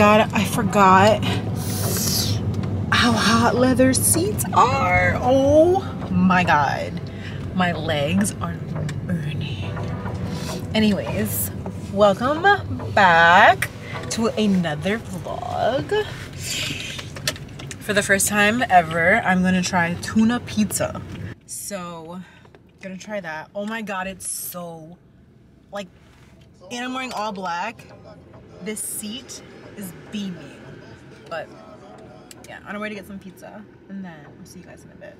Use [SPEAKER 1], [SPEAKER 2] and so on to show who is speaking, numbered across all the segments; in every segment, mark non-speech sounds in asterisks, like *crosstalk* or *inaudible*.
[SPEAKER 1] god, I forgot how hot leather seats are. Oh my god. My legs are burning. Anyways, welcome back to another vlog. For the first time ever, I'm gonna try tuna pizza. So, gonna try that. Oh my god, it's so, like, and I'm wearing all black. This seat is beaming. But, yeah, on our way to get some pizza. And then, I'll see you guys in a bit.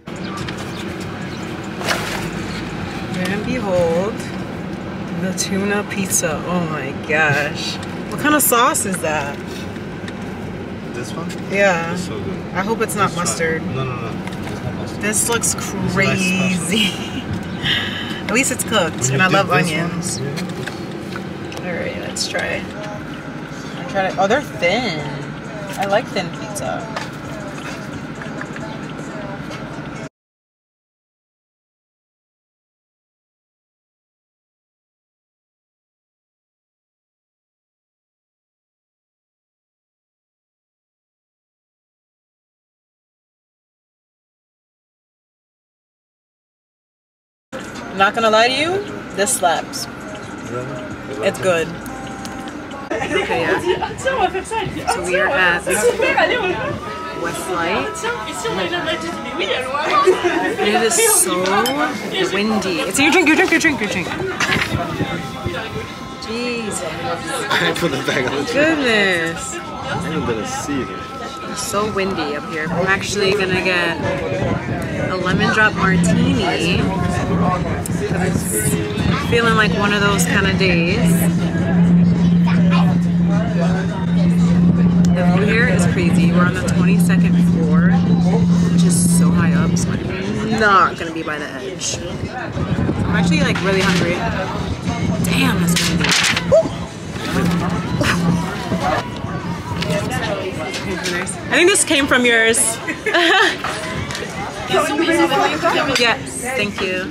[SPEAKER 1] And behold, the tuna pizza. Oh my gosh. What kind of sauce is that?
[SPEAKER 2] This one?
[SPEAKER 1] Yeah.
[SPEAKER 2] It's so good.
[SPEAKER 1] I hope it's not
[SPEAKER 2] Let's try.
[SPEAKER 1] mustard.
[SPEAKER 2] No, no, no. It's not mustard.
[SPEAKER 1] This looks
[SPEAKER 2] It's a nice
[SPEAKER 1] crazy. *laughs* At least it's cooked,
[SPEAKER 2] When
[SPEAKER 1] and I love onions.
[SPEAKER 2] one, yeah.
[SPEAKER 1] All right, let's try it. Try it. Oh, they're thin. I like thin pizza. Not gonna lie to you, this slaps.
[SPEAKER 2] Really?
[SPEAKER 1] It's good. Okay, yeah. So we are at Westlight. It is so windy. It's your drink, your drink, your drink, your drink. Jesus.
[SPEAKER 2] I put the bag on the tree.
[SPEAKER 1] Goodness.
[SPEAKER 2] I even didn't see it.
[SPEAKER 1] It's so windy up here. I'm actually gonna get a lemon drop martini. 'cause it's feeling like one of those kind of days. The view here is crazy. We're on the 22nd floor, which is so high up, so I'm not gonna be by the edge. I'm actually like really hungry. Damn, that's windy. I think this came from yours. *laughs* yes, thank you.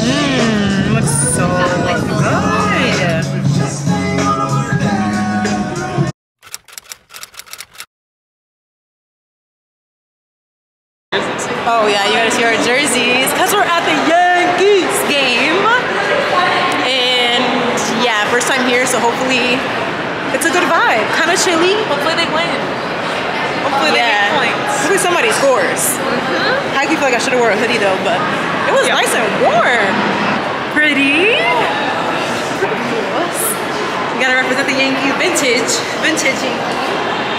[SPEAKER 1] Mmm, Oh yeah, you gotta see our jerseys because we're at the Yankees game. And yeah, first time here, so hopefully it's a good vibe. Kind of chilly.
[SPEAKER 3] Hopefully they win. Hopefully they
[SPEAKER 1] Yeah.
[SPEAKER 3] get points.
[SPEAKER 1] Hopefully somebody scores. Mm-hmm. I feel like I should have wore a hoodie though, but it was nice and warm. Pretty. You gotta represent the Yankee vintage, vintage Yankee.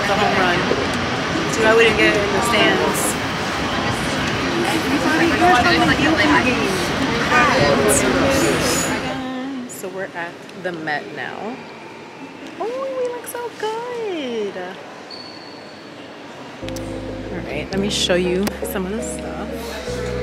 [SPEAKER 1] Caught the home run. So I wouldn't get it in the stands. So we're at the Met now. Oh, we look so good. All right, let me show you some of the stuff.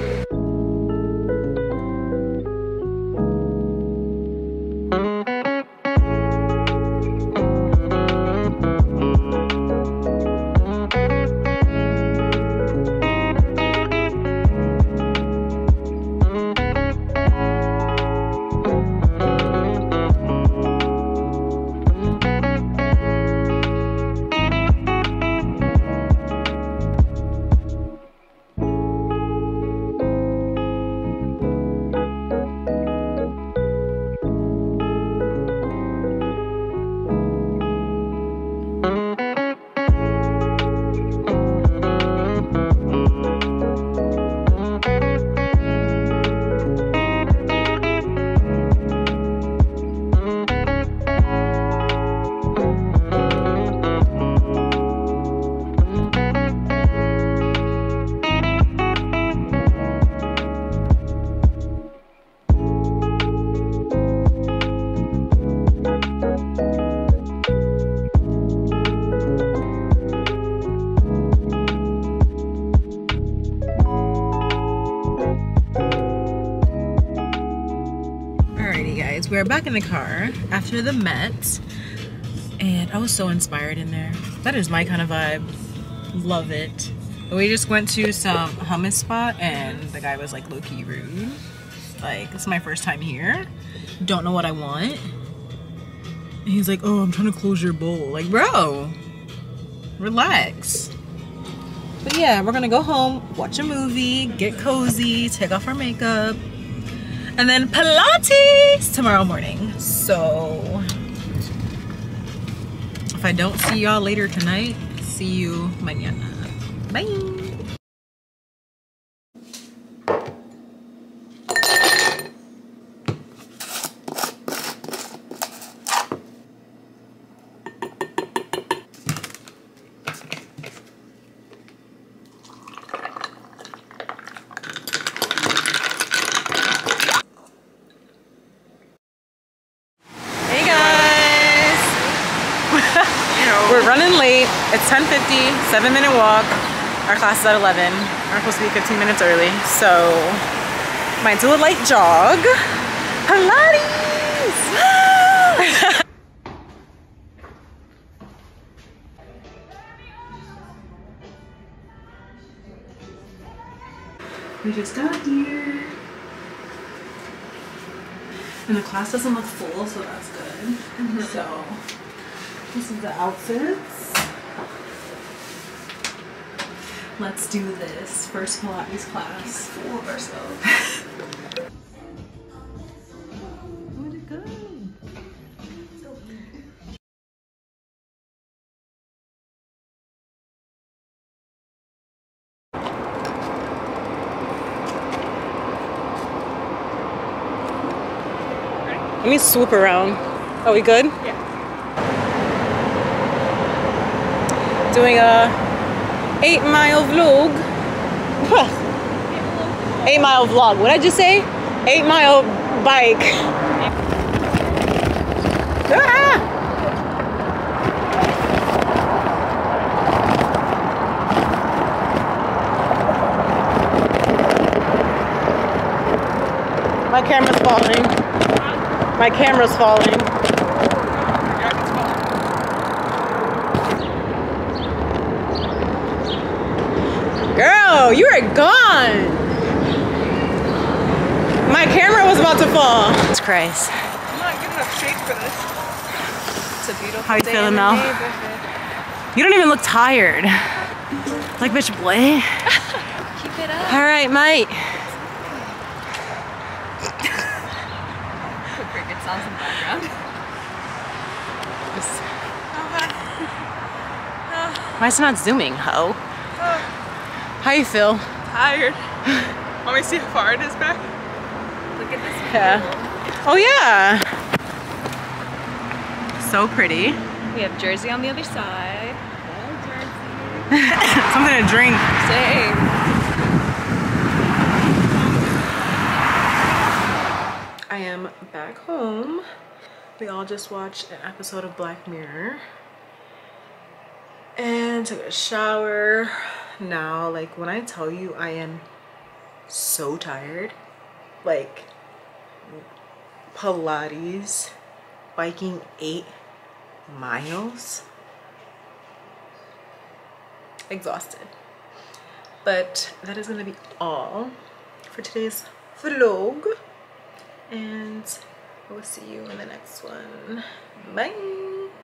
[SPEAKER 1] Back in the car after the Met, and I was so inspired in there. That is my kind of vibe. Love it. We just went to some hummus spot, and the guy was like low key rude. Like, it's my first time here. Don't know what I want. And he's like, "Oh, I'm trying to close your bowl." Like, bro, relax. But yeah, we're gonna go home, watch a movie, get cozy, take off our makeup and then Pilates tomorrow morning. So if I don't see y'all later tonight, see you mañana. Bye. Hey guys! We're running late. It's 10.50, seven minute walk. Our class is at 11. We're supposed to be 15 minutes early. So, might do a light jog. Pilates! *laughs* we just got here. And the class doesn't look full, so that's good. Mm-hmm. So, this is the outfits. Let's do this. First Pilates class. Full of ourselves. *laughs* Where'd it? Let me swoop around. Are we good?
[SPEAKER 3] Yeah.
[SPEAKER 1] Doing a eight mile vlog. eight mile vlog. What did I just say? Eight mile bike. Ah! My camera's falling. My camera's falling. Girl, you are gone. My camera was about to fall. It's Christ.
[SPEAKER 3] I'm not good enough shape for this. It's a beautiful
[SPEAKER 1] How you
[SPEAKER 3] day
[SPEAKER 1] feeling
[SPEAKER 3] in
[SPEAKER 1] now? You don't even look tired. Like, bitch, what? *laughs*
[SPEAKER 3] Keep it up.
[SPEAKER 1] All right, mate.
[SPEAKER 3] Put cricket sounds in the background. *laughs*
[SPEAKER 1] Oh, Why is it not zooming, ho? How you feel?
[SPEAKER 3] Tired. Want me to see how far it is back? Look at this
[SPEAKER 1] Yeah. Oh, yeah. So pretty.
[SPEAKER 3] We have Jersey on the other side. *laughs*
[SPEAKER 1] Something to drink.
[SPEAKER 3] Same.
[SPEAKER 1] I am back home we all just watched an episode of Black Mirror and took a shower. Now, like when I tell you I am so tired, like Pilates, biking eight miles, exhausted. But that is gonna be all for today's vlog and I will see you in the next one. Bye.